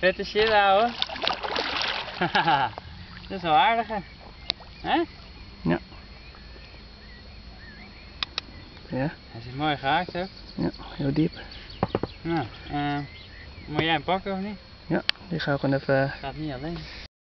Vette shit, ouwe. dat is wel aardig, hè? Ja. Ja, Hij zit mooi gehaakt ook. ja, heel diep. Nou, eh moet jij hem pakken of niet? Ja, die ga ik gewoon even eh, Gaat niet alleen.